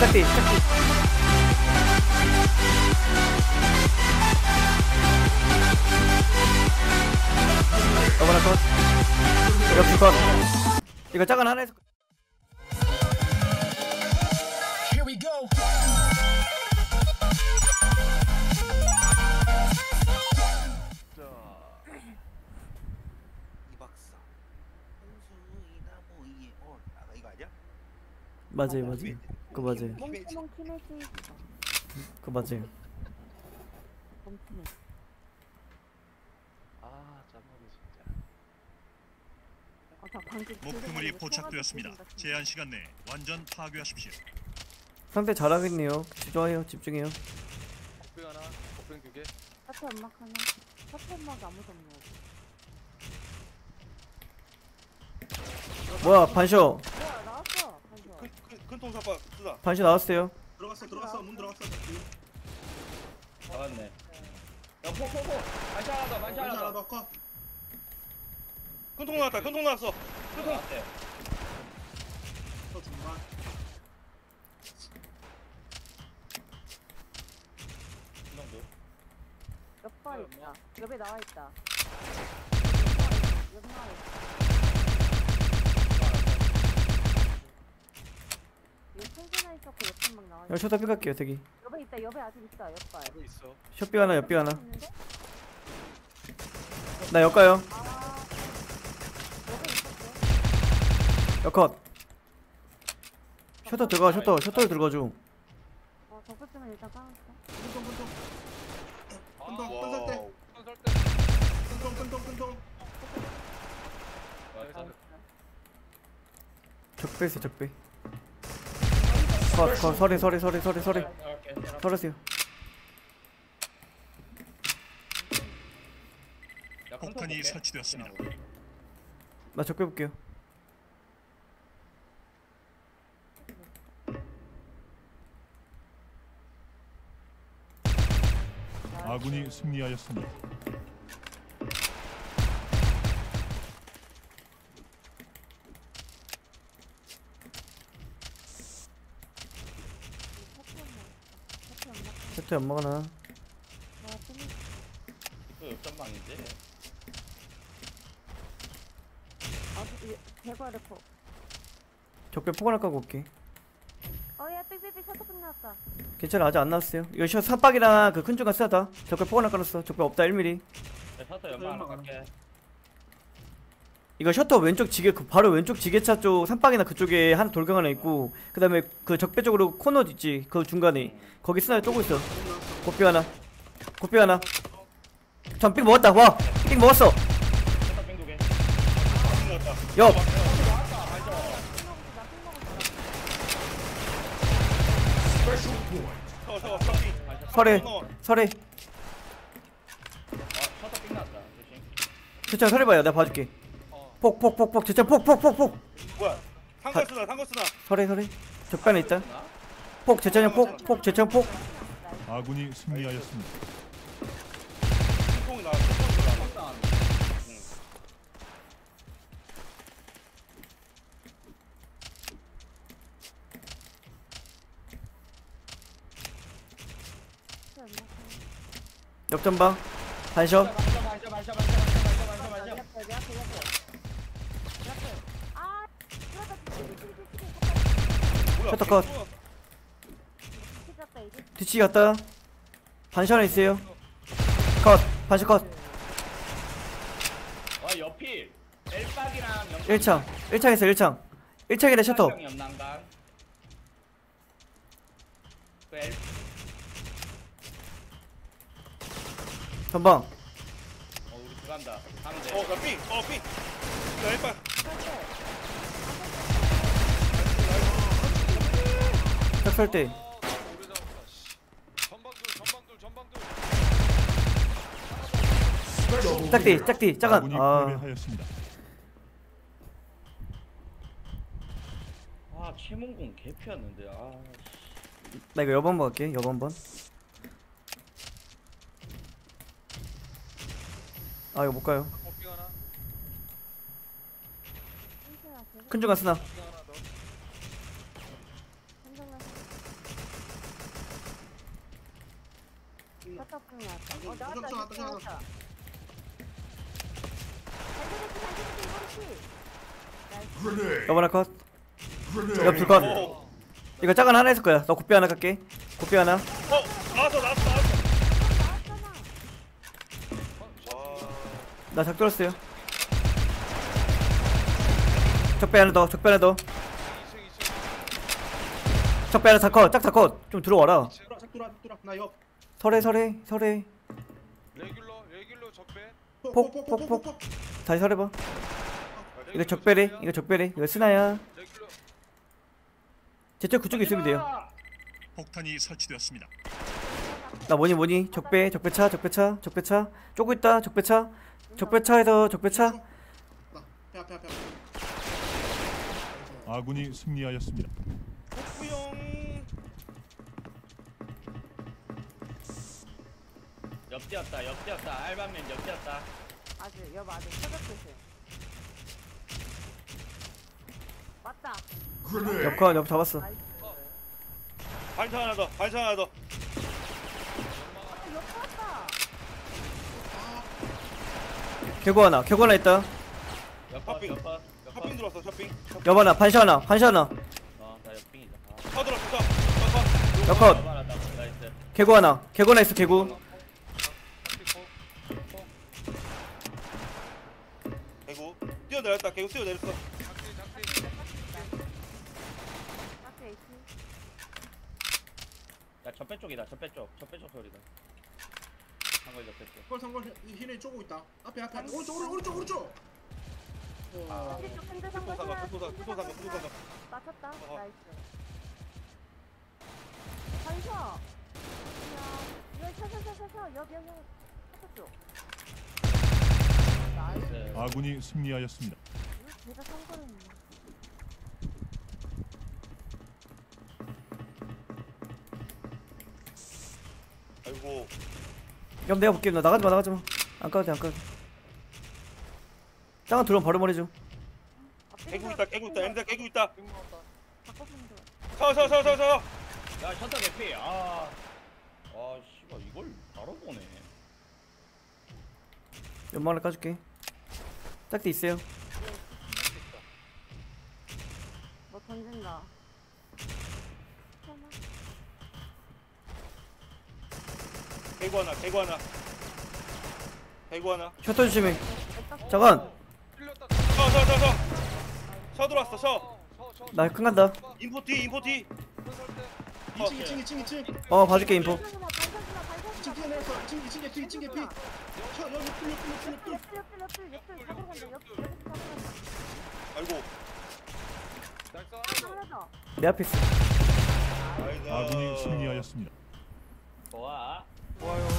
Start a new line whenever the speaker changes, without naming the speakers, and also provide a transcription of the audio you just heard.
짝띠 짝띠 어머나 컷. 역시 컷. 이거 작은 하나에서
Here we go.
맞아요 맞아요. 그거 맞아요.
멍청멍 키네시
그거 맞아요.
아 짜증나 진짜.
아까 방금
목표물이 포착되었습니다. 제한 시간 내 완전 파괴하십시오.
상대 잘하겠네요. 좋아요. 집중해요.
곱빙 하나 곱빙 두개.
사태 연막 하나 사태 연막이 아무도 없네
뭐야 반쇼
큰통 사빠 쓰다
반쇼 나왔어요.
들어갔어 들어갔어. 문 들어갔어.
나왔네. 야, 포, 포, 포. 반차 하나 더, 반차 하나 더.
넣고 큰통 나왔다 큰통 나왔어. 큰통.
나왔대.
또 중간.
옆발 있다. 옆에 나와 있다. 옆에 나와 있다 여기 생존하 있었고 옆에 막 나와
야 쇼다 삐갈게요 대기.
옆에 있다 옆에 아직 있다 옆발.
여기 있어.
쇼삐 하나 옆삐 하나.
있는데?
나 역가요.
아 옆에 있었어.
역컷 셔터 들어가 셔터. 셔터를 들어가줘.
어 덮었으면 일단 까놨어
큰통 큰통 큰통
와우.
큰통 큰통 큰통 큰통
와, 다-
적배 있어 적배 컷 컷 서리 서리 서리 서리 서리
이렇게.
서리세요
폭탄이. 설치되었습니다.
나 적배 볼게요
아군이 승리하였습니다.
사태
셔터 연막 하나
이거 역전방인데.
아주 대과 래퍼
적배 포괄 하나 까고 올게
어야 삐삐삐 셔터백 나왔다.
괜찮아 아직 안 나왔어요. 이거 셔 사박이랑 그 큰중간 쓰다. 적배 포괄 하나 깔았어 적배 없다 1mm
야, 사터 연막 하나 갈게.
이거 셔터 왼쪽 지게 그 바로 왼쪽 지게차 쪽 산박이나 그쪽에 한 돌강 하나 있고 그 다음에 그 적배 쪽으로 코너 있지 그 중간에. 거기 스나이 쪼고 있어. 고삐 하나. 고삐 하나. 전삥 먹었다. 와삥 먹었어. 옆
저기
설에 설에
아, 사터 빙 났다. 조심.
제차 설에 봐요. 내가 봐줄게 폭폭 폭폭 제차 폭폭폭폭.
뭐야? 상거스나 상거스나
설에 설에 적배 하나 있다. 폭 제차형 폭폭 제차형 폭.
아군이 승리하였습니다.
나왔어 큰통이 나왔어.
역전방. 반셔
반차, 반차, 반차, 반차, 반차, 반차, 반차.
내 앞에 내 앞에 내 앞에 내 앞에 아 그러다
뭐야
셔터 컷.
찢었다 이제
뒤치기 갔다 반셔 하나 있어요 컷 반셔 컷
와, 옆이. 엘박이랑 영.
1창 1창 있어 1창 1창이다 셔터.
그 엘,
전방
어, 우리 들어간다. 가면 돼.
어나 삥! 어 삥! 나 해봐
짝설 때 짝띠 짝띠 짜간
아군이
아나
패배하였습니다.
아, 최몽공 개피였는데. 아, 씨.
이거 여번 번 갈게 여번 번아 아, 이거 못 가요 큰 중간 쓰나
한정나 나왔다. 어, 나왔다.
나왔다,
나왔다.
컷. 옆 둘컷. 이거 작은 하나 있을 거야. 너 고삐 하나 갈게. 고삐 하나.
어 나왔어 나왔어 나왔어.
나왔잖아.
나 작돌었어요. 적배 하나 더 적배 하나 더. 적배 하나 다컷. 짝 다컷. 좀 들어와라.
작뚜라 나옆
설해 설해 설해.
레귤러 레귤러 적배.
폭, 폭, 폭. 다시 설해봐. 이거 적배래 이거 적배래. 이거 스나야
레귤러.
제쪽 그쪽에 있으면 돼요.
폭탄이 설치되었습니다.
나 뭐니 뭐니? 적배 적배차 적배차 적배차. 쪼고 있다 적배차. 적배차에서 적배차.
아군이 승리하였습니다.
옆뛰었다 옆뛰었다. 알밤맨 옆뛰었다.
아주 옆 아주 새벽 맞다.
옆컷 옆 잡았어.
나이스.
반찬 하나 더 반찬 하나 더.
아, 옆 왔다.
개구 하나 개구 하나 있다.
옆밥
쇼핑. 들어왔어 쇼핑.
옆 하나 반시 하나 반시 하나.
어다 옆빙이다.
쳐 들어왔어. 쳐
옆컷
나이스.
개구 하나 개구 하나 있어 개구
작대
카트 에이티.
야 적배 쪽이다 적배 쪽 적배 쪽 소리다 한걸 적배 쪽
상걸 상걸 힐에 쪼고 있다 앞에 앞에 앞에. 오른쪽 오른쪽 오른쪽 오른쪽
쪽 핸드 상관
토사가 토사
핸드
토사가
상관 맞췄다.
어.
나이스. 쪽. 나이스.
네.
아군이 승리하였습니다.
제가 상관은
아이고.
옆 내가 볼게 너 나가지 마 나가지 마안 까도 돼안 까도 돼. 짱은 들어오면 바로 말해줘
개구 있다 개구 있다. 엠자 개구 있다.
바꿔보면 돼.
서서서서서.
야 셔터 개피 아아 씨발 이걸 바로 보네.
연막 하나 까줄게. 짝대 있어요
뭐 던진다. 잠깐만.
개구 하나 개구 하나 개구 하나
셔터 조심해. 잠깐
서서서서 서 들어왔어 서
나 큰 간다
인포 뒤 인포 뒤
설때
2층 2층 2층 2층
어 봐줄게 인포
반사주마, 반사주마, 반사주마.
2층 뛰어내렸어 2층 2층 개피 2층 개피 쳐 여기 풀려 풀려 풀려 풀려
옆들, 옆들, 옆들, 옆들. 잡으러 간다. 옆, 옆에서 잡으러 간다.
아이고
아.
내 앞에 있어
아이고
아군이 승리하였습니다. Boy, oh,